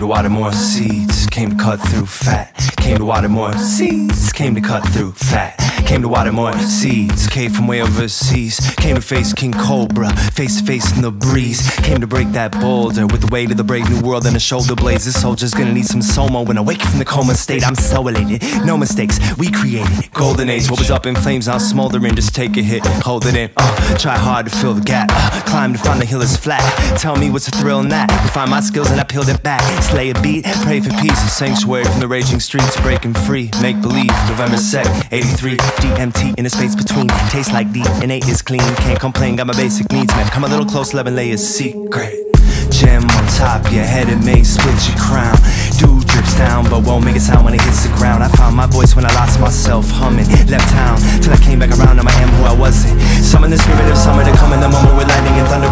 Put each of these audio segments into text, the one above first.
to water more seeds. Came to cut through fat. Came to water more seeds, came to cut through fat. Came to water more seeds, came from way overseas. Came to face King Cobra, face to face in the breeze. Came to break that boulder with the weight of the brave new world and the shoulder blades. This soldier's gonna need some soma when I wake from the coma state. I'm so elated, no mistakes, we created. Golden age, what was up in flames now smoldering. Just take a hit, hold it in. Uh, try hard to fill the gap, uh, climb to find the hill is flat. Tell me what's the thrill in that? Refine my skills and I peeled it back. Slay a beat, pray for peace, a sanctuary from the raging streets, breaking free. Make believe, November 2nd, 83. DMT in the space between. Tastes like DNA is clean. Can't complain, got my basic needs met. Come a little close, let me lay a secret. Gem on top, your head it may split your crown. Dew drips down, but won't make a sound when it hits the ground. I found my voice when I lost myself, humming. Left town till I came back around, and I am who I wasn't. Summon the spirit of summer to come in the moment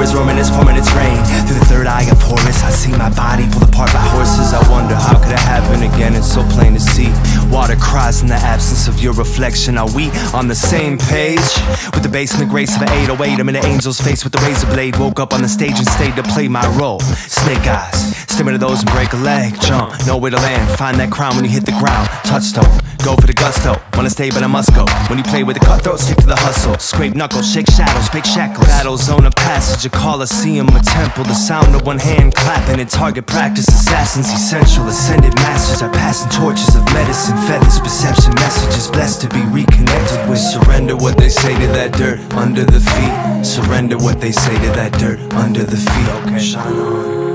is pouring, it's rain. Through the third eye of Horus, I see my body pulled apart by horses. I wonder how could it happen again? It's so plain to see. Water cries in the absence of your reflection. Are we on the same page? With the bass and the grace of an 808, I'm in an angel's face with the razor blade. Woke up on the stage and stayed to play my role. Snake eyes, stimmer to those and break a leg. Jump, nowhere to land. Find that crown when you hit the ground. Touchstone, go for the gusto. Wanna stay, but I must go. When you play with the cutthroat, stick to the hustle. Scrape knuckles, shake shadows, break shackles. Battle zone of passage, a coliseum, a temple. The sound of one hand clapping in target practice. Assassins essential, ascended masters are passing torches of medicine, feathers, perception, messages. Blessed to be reconnected with. Surrender what they say to that dirt under the feet. Surrender what they say to that dirt under the feet. Okay, shine on.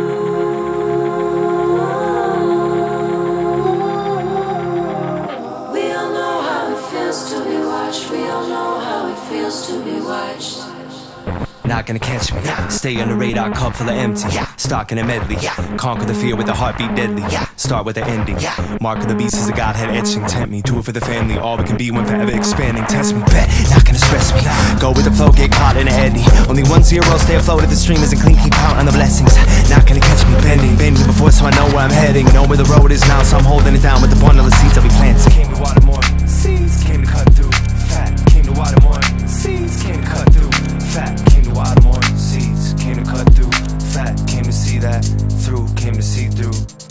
Not gonna catch me. Stay on the radar, cup full of empty. Stalking a medley. Conquer the fear with a heartbeat deadly. Start with the ending. Mark of the beast is a godhead etching. Tempt me, do it for the family. All we can be when forever expanding. Test me, bet. Not gonna stress me. Go with the flow, get caught in an eddy. Only one zero, stay afloat if the stream isn't clean. Keep count on the blessings. Not gonna catch me bending. Bending before so I know where I'm heading. Know where the road is now, so I'm holding it down with the bundle of seeds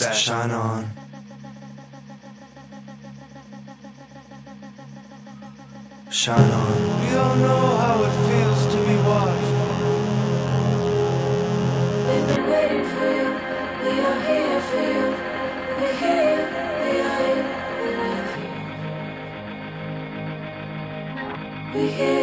that. Shine on. Shine on. We all know how it feels to be watched. We've been waiting for you. We are here for you. We're here. We are here. We love you. We hear you. We are here.